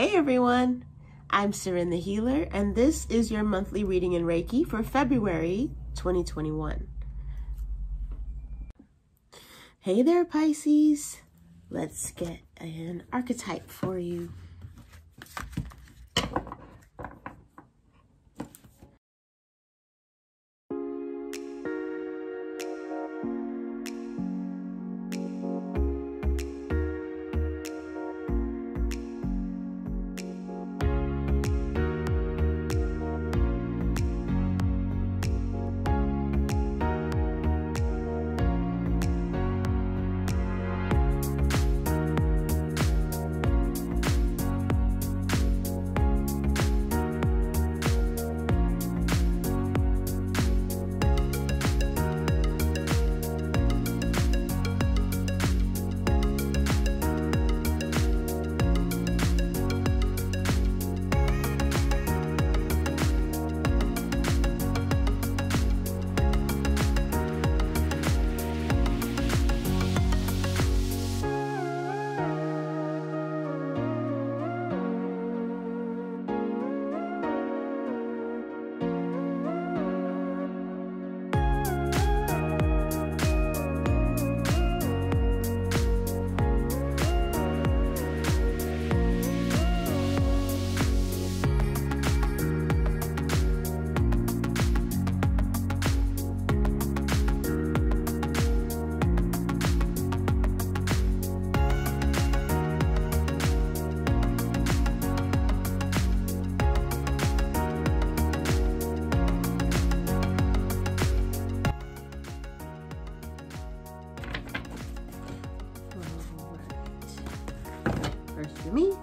Hey everyone, I'm Seren the Healer, and this is your monthly reading in Reiki for February 2021. Hey there, Pisces. Let's get an archetype for you.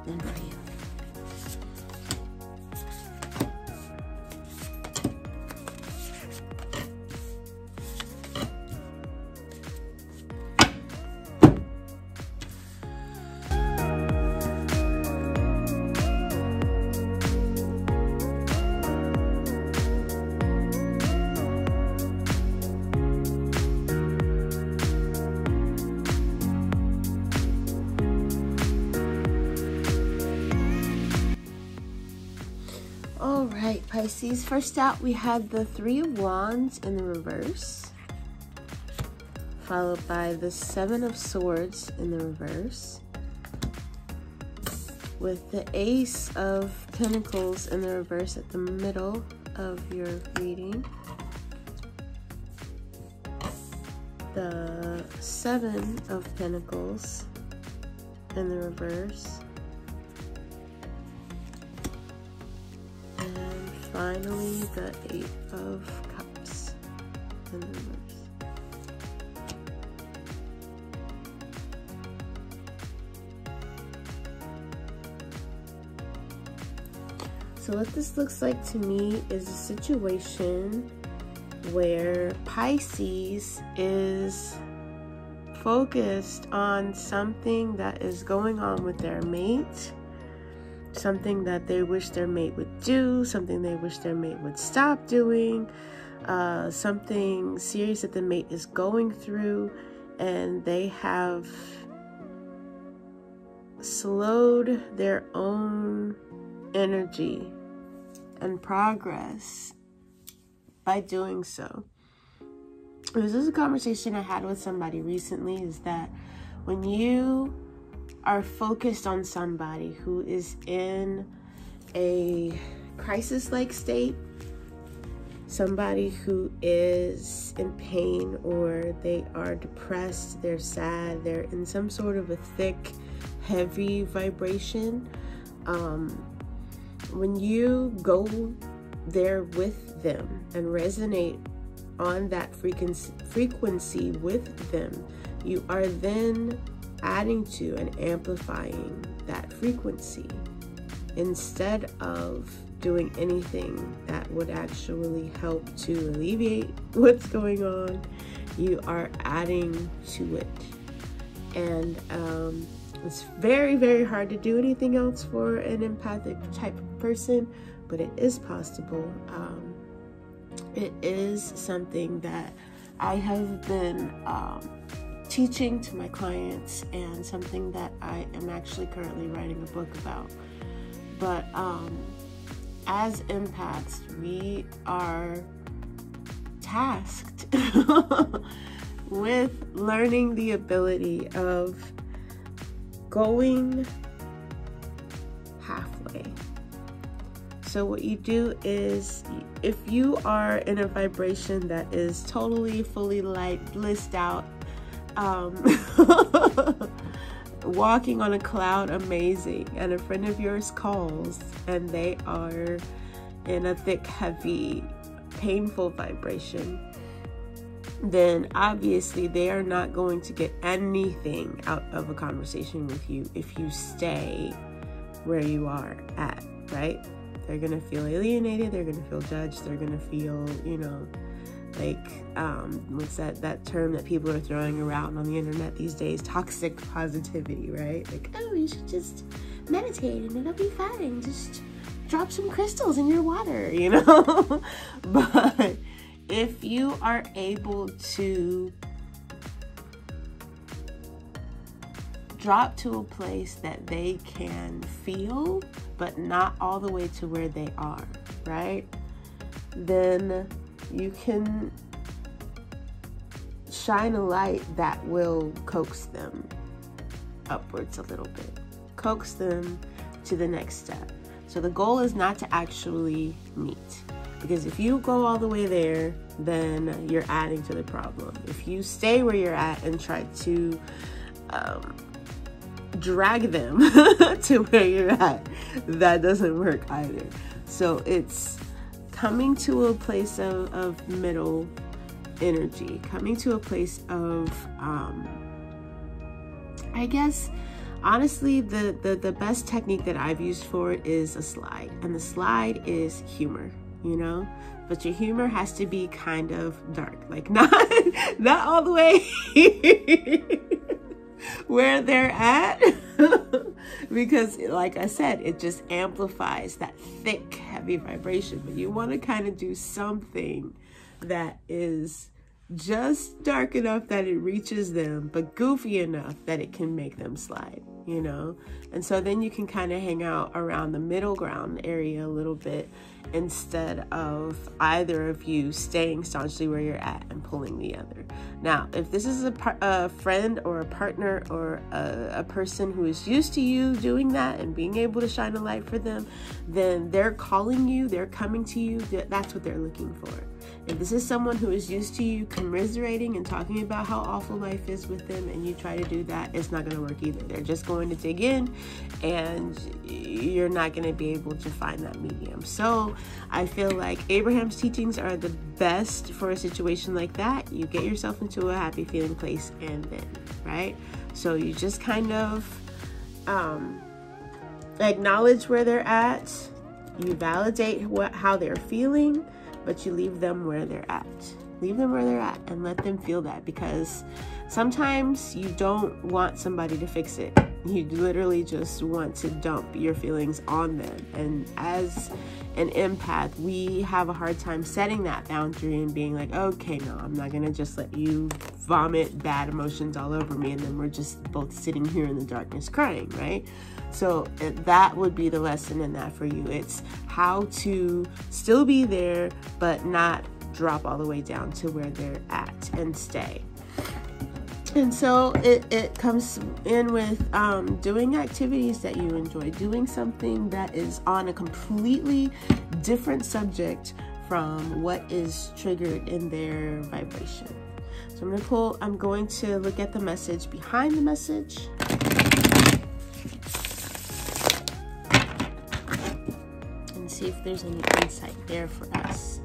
For Pisces. First out, we had the Three of Wands in the reverse, followed by the Seven of Swords in the reverse, with the Ace of Pentacles in the reverse at the middle of your reading, the Seven of Pentacles in the reverse, finally, the Eight of Cups. So what this looks like to me is a situation where Pisces is focused on something that is going on with their mate something that they wish their mate would do, something they wish their mate would stop doing, uh, something serious that the mate is going through, and they have slowed their own energy and progress by doing so. This is a conversation I had with somebody recently is that when you are focused on somebody who is in a crisis like state, somebody who is in pain or they are depressed, they're sad, they're in some sort of a thick, heavy vibration. Um, when you go there with them and resonate on that frequency, frequency with them, you are then adding to and amplifying that frequency instead of doing anything that would actually help to alleviate what's going on. You are adding to it. And um, it's very, very hard to do anything else for an empathic type of person, but it is possible. Um, it is something that I have been um, teaching to my clients and something that I am actually currently writing a book about. But um, as empaths, we are tasked with learning the ability of going halfway. So, what you do is if you are in a vibration that is totally, fully light, blissed out, um, walking on a cloud, amazing, and a friend of yours calls and they are in a thick, heavy, painful vibration, then obviously they are not going to get anything out of a conversation with you if you stay where you are at, right? They're gonna feel alienated, they're gonna feel judged, they're gonna feel, you know, like um, what's that that term that people are throwing around on the internet these days? Toxic positivity right? Like oh you should just meditate and it'll be fine. Just drop some crystals in your water you know? But if you are able to drop to a place that they can feel but not all the way to where they are right? Then you can shine a light that will coax them upwards a little bit, coax them to the next step. So the goal is not to actually meet. Because if you go all the way there, then you're adding to the problem. If you stay where you're at and try to um, drag them to where you're at, that doesn't work either. So it's coming to a place of, of middle energy, coming to a place of, um, I guess, honestly, the, the, the best technique that I've used for it is a slide. And the slide is humor, you know? But your humor has to be kind of dark, like not, not all the way where they're at. because, like I said, it just amplifies that thick, heavy vibration. But you want to kind of do something that is just dark enough that it reaches them, but goofy enough that it can make them slide, you know? And so then you can kind of hang out around the middle ground area a little bit instead of either of you staying staunchly where you're at and pulling the other. Now, if this is a, a friend or a partner or a, a person who is used to you doing that and being able to shine a light for them, then they're calling you, they're coming to you, that's what they're looking for. If this is someone who is used to you commiserating and talking about how awful life is with them and you try to do that, it's not going to work either. They're just going to dig in and you're not going to be able to find that medium. So I feel like Abraham's teachings are the best for a situation like that. You get yourself into a happy feeling place and then, right? So you just kind of um, acknowledge where they're at, you validate what how they're feeling but you leave them where they're at. Leave them where they're at and let them feel that because sometimes you don't want somebody to fix it. You literally just want to dump your feelings on them. And as an empath, we have a hard time setting that boundary and being like, okay, no, I'm not gonna just let you vomit bad emotions all over me and then we're just both sitting here in the darkness crying, right? So that would be the lesson in that for you. It's how to still be there, but not drop all the way down to where they're at and stay. And so it, it comes in with um, doing activities that you enjoy, doing something that is on a completely different subject from what is triggered in their vibration. So I'm to pull, I'm going to look at the message behind the message. And see if there's any insight there for us.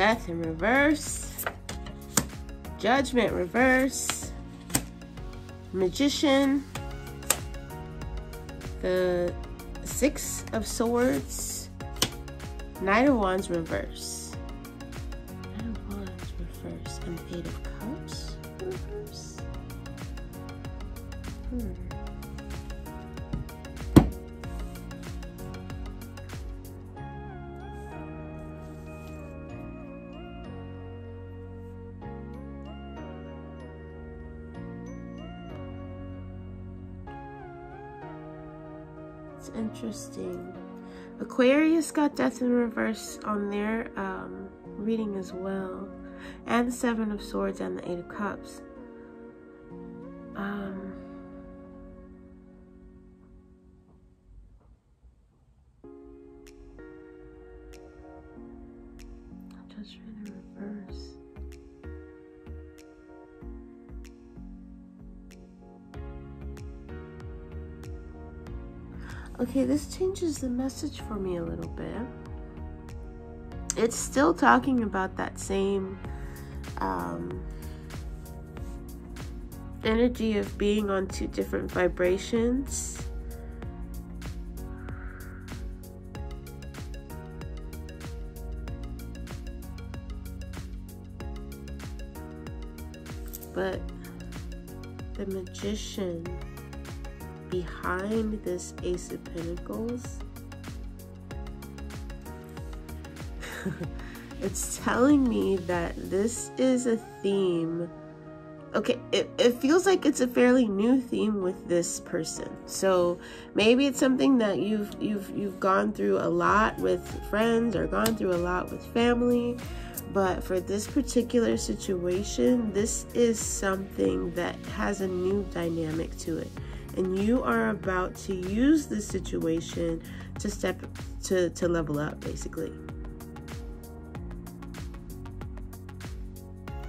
Death in reverse. Judgment reverse. Magician. The Six of Swords. Knight of Wands reverse. It's interesting. Aquarius got death in reverse on their um, reading as well. And Seven of Swords and the Eight of Cups. Okay, this changes the message for me a little bit. It's still talking about that same um, energy of being on two different vibrations. But the magician behind this Ace of Pentacles, it's telling me that this is a theme. Okay, it, it feels like it's a fairly new theme with this person. So maybe it's something that you've you've you've gone through a lot with friends or gone through a lot with family. But for this particular situation, this is something that has a new dynamic to it and you are about to use this situation to step to to level up basically.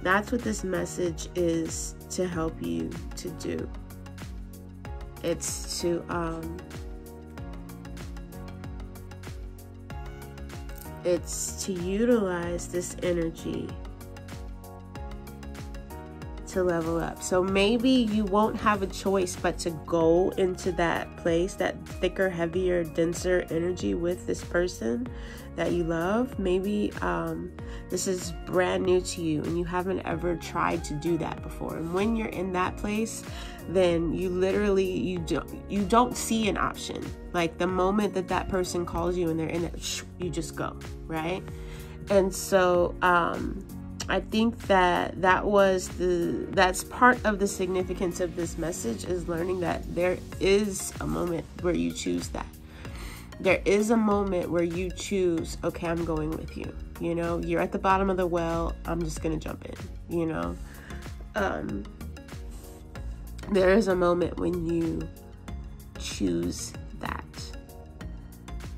That's what this message is to help you to do. It's to um it's to utilize this energy to level up. So maybe you won't have a choice but to go into that place, that thicker, heavier, denser energy with this person that you love. Maybe um, this is brand new to you and you haven't ever tried to do that before. And when you're in that place, then you literally you don't you don't see an option. Like the moment that that person calls you and they're in it, you just go right. And so um, I think that that was the that's part of the significance of this message is learning that there is a moment where you choose that. There is a moment where you choose, okay, I'm going with you. You know, you're at the bottom of the well, I'm just going to jump in, you know. Um there is a moment when you choose that.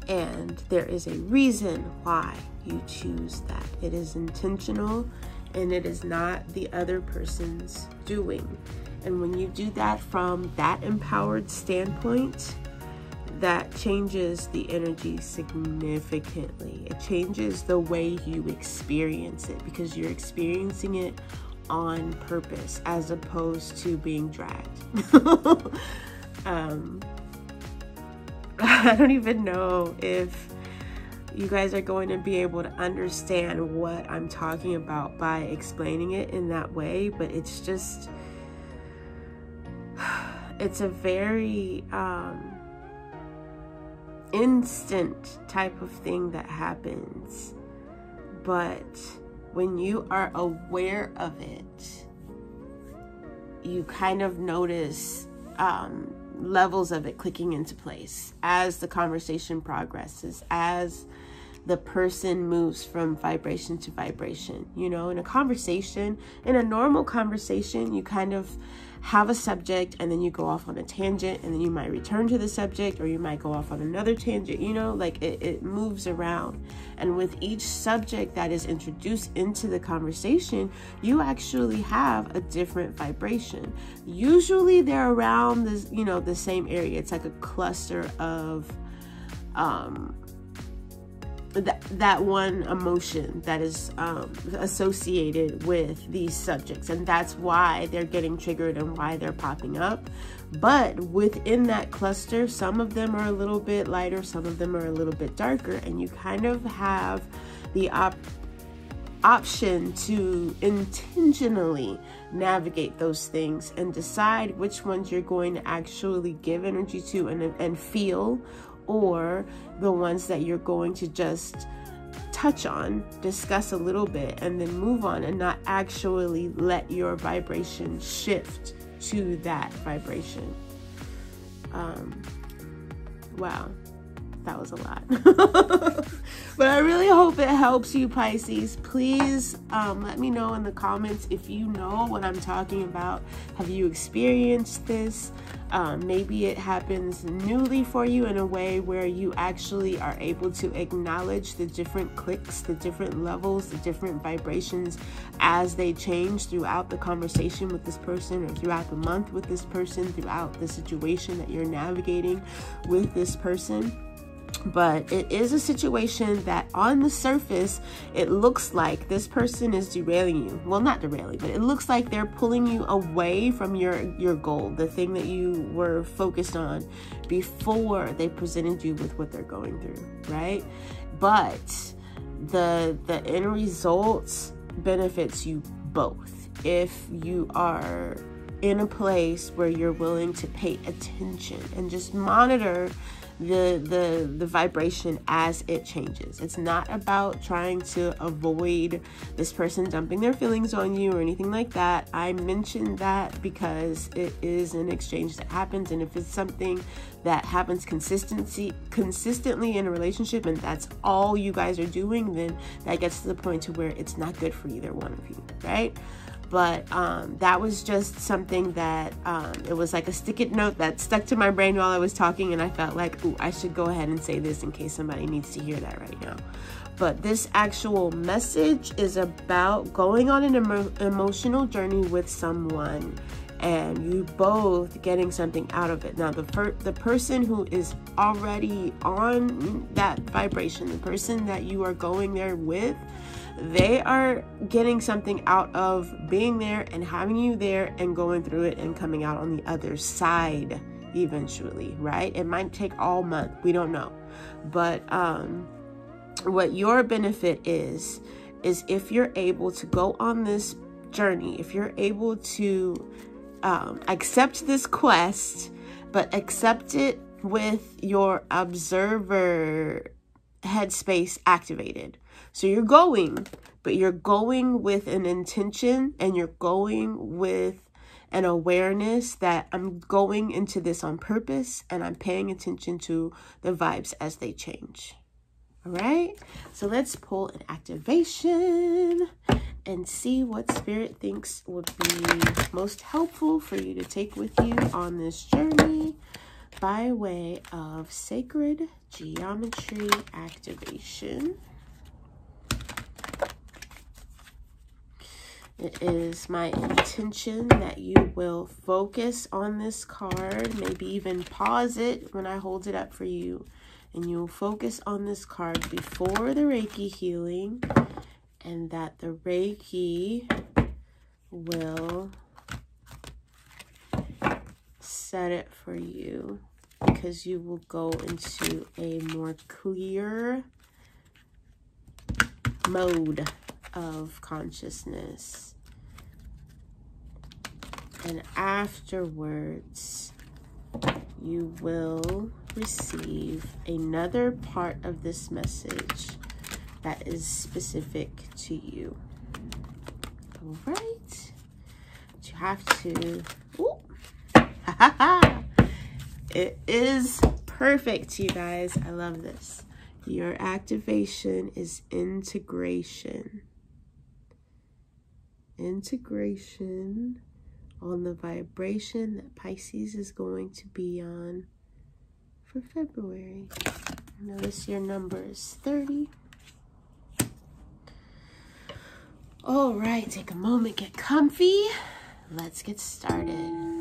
And there is a reason why you choose that. It is intentional and it is not the other person's doing. And when you do that from that empowered standpoint, that changes the energy significantly. It changes the way you experience it because you're experiencing it on purpose as opposed to being dragged. um, I don't even know if you guys are going to be able to understand what I'm talking about by explaining it in that way, but it's just, it's a very um, instant type of thing that happens. But when you are aware of it, you kind of notice um, levels of it clicking into place as the conversation progresses, as the person moves from vibration to vibration. You know, in a conversation, in a normal conversation, you kind of have a subject and then you go off on a tangent and then you might return to the subject or you might go off on another tangent, you know, like it, it moves around. And with each subject that is introduced into the conversation, you actually have a different vibration. Usually they're around this, you know, the same area. It's like a cluster of um that, that one emotion that is um, associated with these subjects. And that's why they're getting triggered and why they're popping up. But within that cluster some of them are a little bit lighter some of them are a little bit darker. And you kind of have the op- option to intentionally navigate those things and decide which ones you're going to actually give energy to and, and feel or the ones that you're going to just touch on, discuss a little bit, and then move on and not actually let your vibration shift to that vibration. Um, wow that was a lot. but I really hope it helps you, Pisces. Please um, let me know in the comments if you know what I'm talking about. Have you experienced this? Um, maybe it happens newly for you in a way where you actually are able to acknowledge the different clicks, the different levels, the different vibrations as they change throughout the conversation with this person or throughout the month with this person, throughout the situation that you're navigating with this person but it is a situation that on the surface it looks like this person is derailing you. Well not derailing but it looks like they're pulling you away from your your goal the thing that you were focused on before they presented you with what they're going through right? But the the end results benefits you both. If you are in a place where you're willing to pay attention and just monitor the the the vibration as it changes. It's not about trying to avoid this person dumping their feelings on you or anything like that. I mentioned that because it is an exchange that happens and if it's something that happens consistency consistently in a relationship and that's all you guys are doing, then that gets to the point to where it's not good for either one of you, right? But um, that was just something that um, it was like a sticky note that stuck to my brain while I was talking, and I felt like, ooh, I should go ahead and say this in case somebody needs to hear that right now. But this actual message is about going on an emo emotional journey with someone and you both getting something out of it. Now, the the person who is already on that vibration, the person that you are going there with, they are getting something out of being there and having you there and going through it and coming out on the other side eventually, right? It might take all month, we don't know. But um what your benefit is is if you're able to go on this journey, if you're able to um, accept this quest, but accept it with your observer headspace activated. So you're going, but you're going with an intention and you're going with an awareness that I'm going into this on purpose and I'm paying attention to the vibes as they change. All right, so let's pull an activation and see what spirit thinks would be most helpful for you to take with you on this journey by way of sacred geometry activation. It is my intention that you will focus on this card, maybe even pause it when I hold it up for you. And you'll focus on this card before the Reiki healing and that the Reiki will set it for you because you will go into a more clear mode of consciousness. And afterwards, you will receive another part of this message that is specific to you. All right. But you have to. Ooh, it is perfect, you guys. I love this. Your activation is integration integration on the vibration that Pisces is going to be on for February. Notice your number is 30. All right, take a moment, get comfy. Let's get started.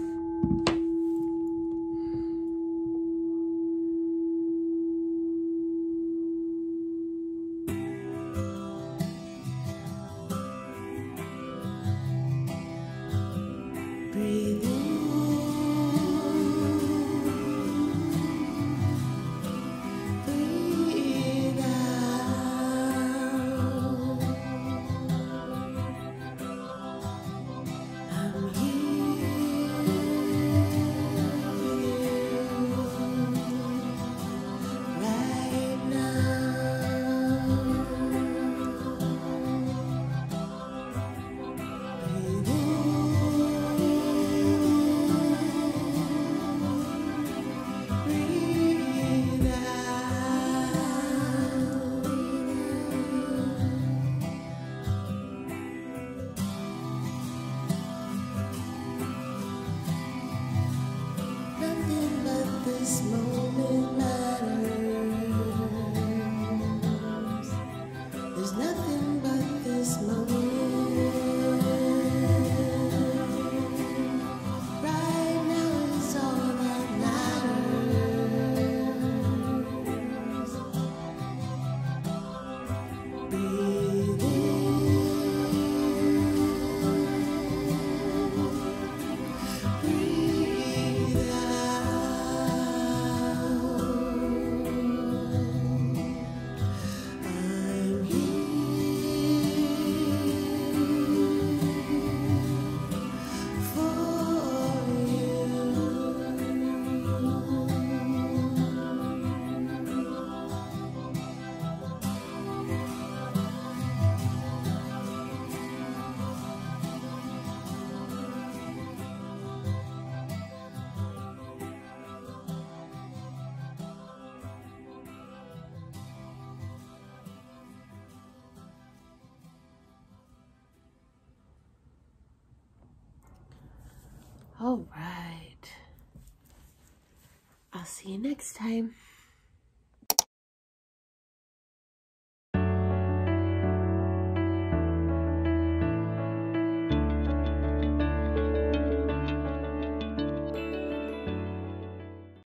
There's nothing but this moment. All right. I'll see you next time.